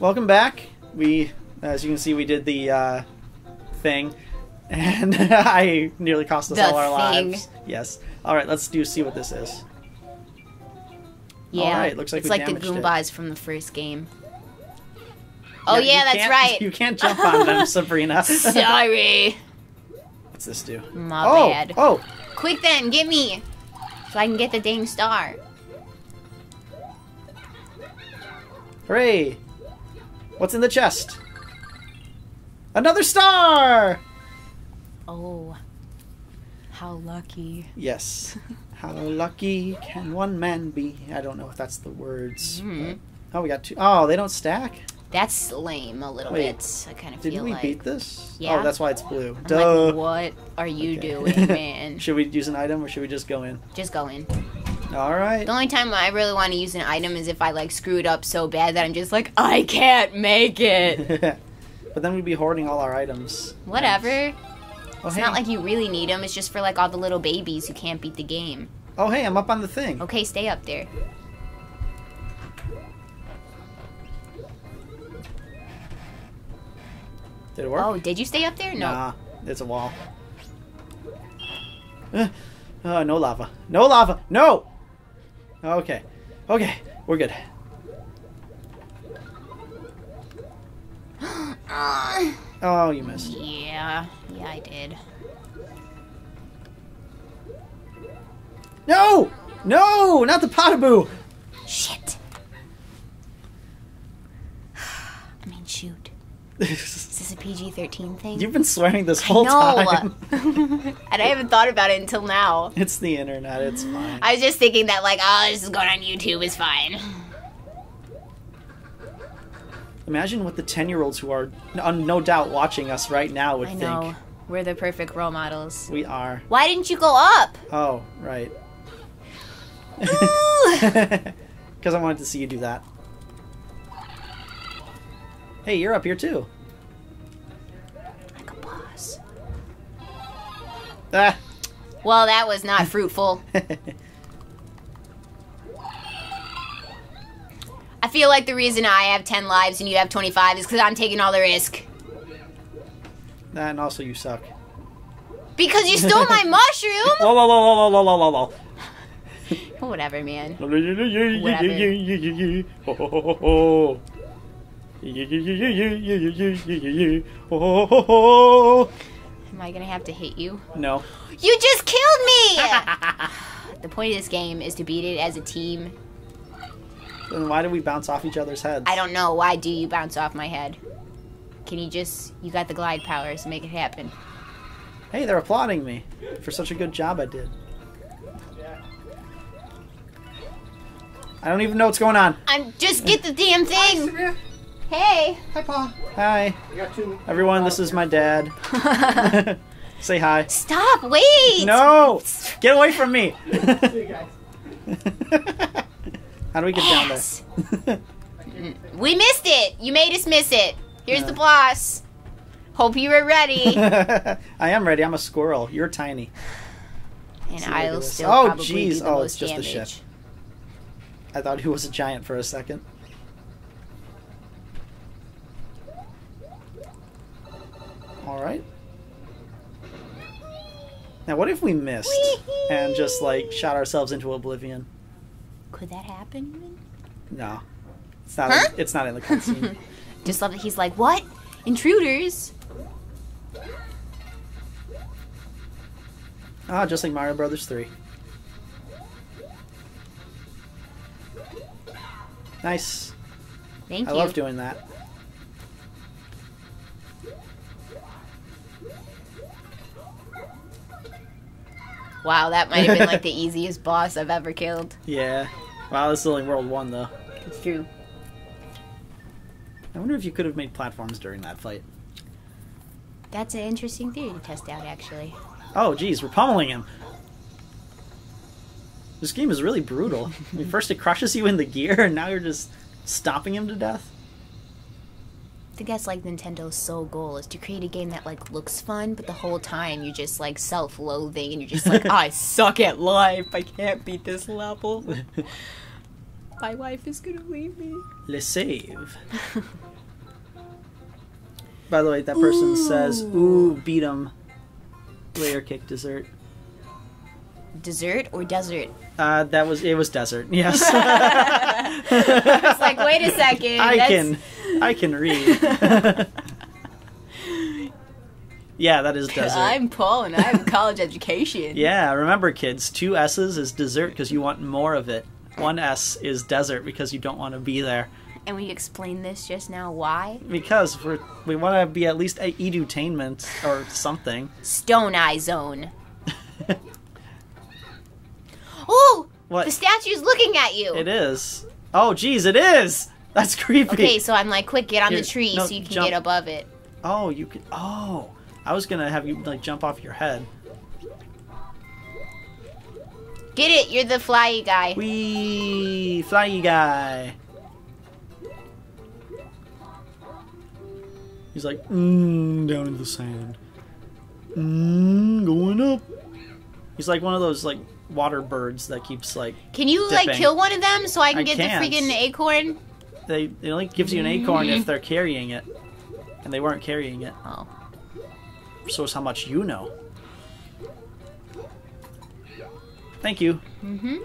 Welcome back. We, as you can see, we did the uh, thing, and I nearly cost us The all our thing. lives. Yes. All right, let's do see what this is. Yeah. Alright, looks like it's like the damaged it. Goombas from the first game. Oh you yeah, that's right. You can't jump on them, Sabrina. Sorry. What's this do? My oh, bad. oh, Quick then, get me. So I can get the dang star. hooray! What's in the chest? Another star! Oh. How lucky. Yes. How lucky can one man be? I don't know if that's the words. Mhm. Oh, we got two. Oh, they don't stack? That's lame a little Wait, bit. I kind of Didn't feel we beat this? Yeah. Oh, that's why it's blue. Duh. like, what are you Okay. doing, man? should we use an item or should we just go in? Just go in. All right. The only time I really want to use an item is if I like screw it up so bad that I'm just like, I can't make it. but then we'd be hoarding all our items. Whatever. Oh, It's hey. not like you really need them. It's just for like all the little babies who can't beat the game. oh, hey, I'm up on the thing. Okay, stay up there. Did it work? Oh, did you stay up there? No. Nah, it's a wall. Uh, uh, no lava. No lava. No! Okay. Okay, we're good. Uh, Oh, you missed. yeah, yeah, I did. No! No! Not the podoboo! Shit. I mean, shoot. You've Is this a PG-13 thing? been swearing this whole no. time. and I haven't thought about it until now. It's the internet. It's fine. I was just thinking that like, oh, this is going on YouTube is fine. Imagine what the 10 year olds who are no, no doubt watching us right now would I know. think. We're the perfect role models. We are. Why didn't you go up? Oh, right. Because I wanted to see you do that. Hey, you're up here too. Ah. Well, that was not fruitful. I feel like the reason I have 10 lives and you have 25 is because I'm taking all the risk. and also, you suck. Because you stole my mushroom! Whoa, whoa, whoa, whoa, whoa, whoa, whoa, whoa. Whatever, man. No. Am I gonna have to hit you? No. You just killed me! the point of this game is to beat it as a team. Then why do we bounce off each other's heads? I don't know. Why do you bounce off my head? Can you just. You got the glide powers, make it happen. Hey, they're applauding me for such a good job I did. I don't even know what's going on. I'm. Just get the damn thing! Hey! Hi, Pa. Hi, I got two. everyone. This is my dad. Say hi. Stop! Wait! No! Get away from me! See you guys. How do we get down there? We missed it! You made us miss it. Here's Yeah. the boss. Hope you were ready. I am ready. I'm a squirrel. You're tiny. and See I I'll still Oh, probably jeez. do the Oh, most it's just the damage. ship. I thought he was a giant for a second. All right. Now, what if we missed and just like shot ourselves into oblivion? Could that happen? No, it's not. Huh? it's not in the cutscene. Just love that he's like, what? Intruders? ah, just like Mario Brothers Three. Nice. Thank I you. I love doing that. Wow, that might have been like the easiest boss I've ever killed. Yeah. Wow, this is only World One though. It's true. I wonder if you could have made platforms during that fight. That's an interesting theory to test out, actually. Oh, geez, we're pummeling him. This game is really brutal. I mean, first it crushes you in the gear, and now you're just stomping him to death. I think that's like Nintendo's sole goal is to create a game that like looks fun, but the whole time you're just like self-loathing and you're just like, I suck at life. I can't beat this level. My wife is gonna leave me. Le save. By the way, that person says, "Ooh, beat him." Layer Cake dessert. Dessert or desert? Uh, that was it. Was desert? Yes. It's like, wait a second. I that's- can, I can read. yeah, that is desert. I'm Paul and I have a college education. Yeah, remember, kids, two S's is dessert because you want more of it. One S is desert because you don't want to be there. And we explained this just now. Why? Because we're we want to be at least a edutainment or something. Stone Eye Zone. Oh! What? The statue's looking at you. It is. Oh, geez, it is. That's creepy. Okay, so I'm like, quick, get on Here, the tree no, so you can jump. get above it. Oh, you could. Oh, I was gonna have you like jump off your head. Get it, you're the Fly Guy. Wee, Fly Guy. He's like, mmm, down in the sand. Mmm, going up. He's like one of those like water birds that keeps like Can you like kill one of them so I can I get can't. the freaking acorn? They. It only gives you an acorn if they're carrying it, and they weren't carrying it. Oh. Shows how much you know. Thank you. Mm-hmm.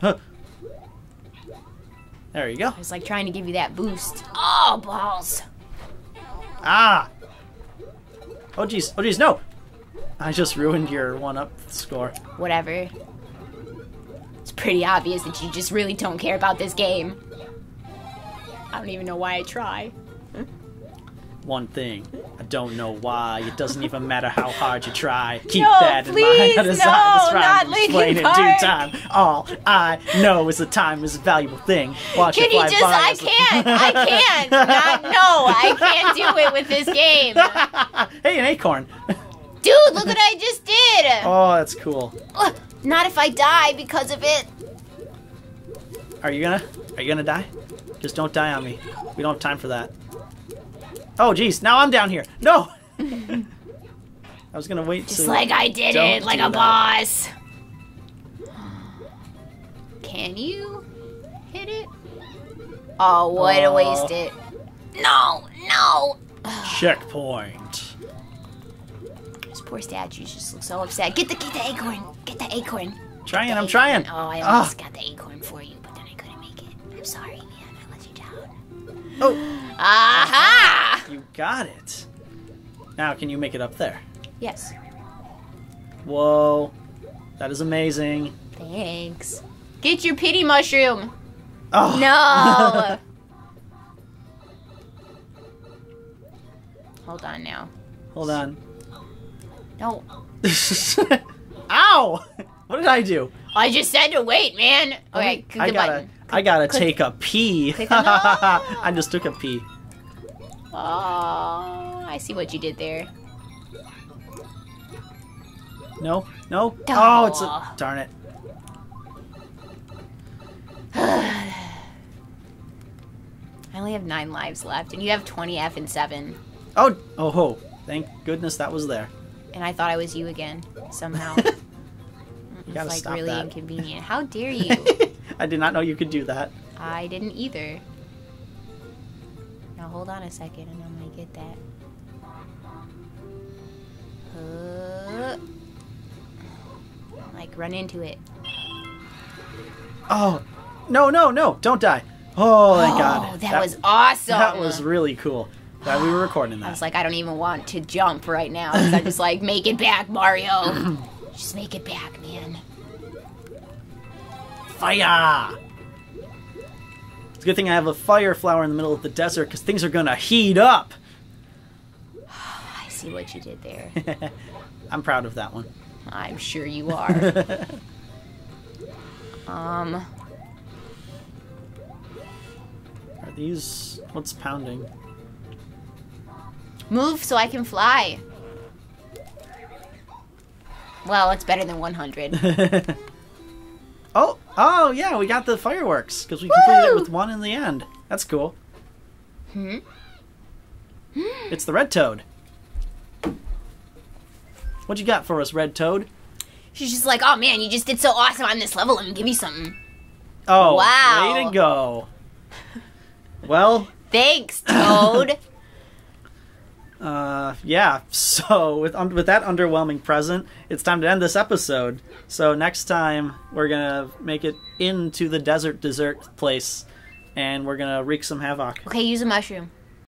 Huh. There you go. It's like trying to give you that boost. Oh balls. Ah! Oh jeez, oh jeez, no! I just ruined your one-up score. Whatever. Pretty obvious that you just really don't care about this game. I don't even know why I try. One thing, I don't know why. It doesn't even matter how hard you try. Keep No, that in please, mind. No, not, explain in due time. All I know is that time is a valuable thing. Watch Can it you fly just? by I can't. I can't. Not, no, I can't do it with this game. hey, an acorn. Dude, look what I just did. Oh, that's cool. Not if I die because of it. Are you gonna? Are you gonna die? Just don't die on me. We don't have time for that. Oh, jeez. Now I'm down here. No. I was gonna wait. Just like I did it, like a that. boss. Can you hit it? Oh, what to Aw. Uh, waste it. No, no. Checkpoint. Poor statue just looks so upset. Get the get the acorn. Get the acorn. Trying. The I'm trying. Oh, I Ah. almost got the acorn for you, but then I couldn't make it. I'm sorry, man. I let you down. Oh, Aha! you got it. Now, can you make it up there? Yes. Whoa, that is amazing. Thanks. Get your pity mushroom. Oh No. Hold on now. Hold on. No. Ow! What did I do? I just said to wait, man. Okay, click I the gotta. button. I gotta click- take a pee. click on- No! I just took a pee. Oh, I see what you did there. No, no. Oh. Oh, it's a darn it. I only have nine lives left, and you have 20 F and 7. Oh, oh ho! Thank goodness that was there. And I thought I was you again, somehow. You it's like really that. inconvenient. How dare you? I did not know you could do that. I didn't either. Now hold on a second, and I'm gonna get that. Uh, like run into it. Oh, no, no, no! Don't die. Oh, my oh, God. that, was awesome. That was really cool. Glad we were recording I that. was like, I don't even want to jump right now. I'm just like, make it back, Mario. just make it back, man. Fire! It's a good thing I have a fire flower in the middle of the desert because things are gonna heat up. I see what you did there. I'm proud of that one. I'm sure you are. Um, Are these. What's pounding? Move so I can fly. Well, it's better than 100. oh, oh yeah, we got the fireworks because we completed it with one in the end. That's cool. Hmm? It's the red toad. What you got for us, red toad? She's just like, oh man, you just did so awesome on this level. Let me give you something. Oh, Wow. way to go. Well, Thanks, Toad. uh, yeah. So with un- with that underwhelming present, it's time to end this episode. So next time we're gonna make it into the desert dessert place, and we're gonna wreak some havoc. okay, use a mushroom.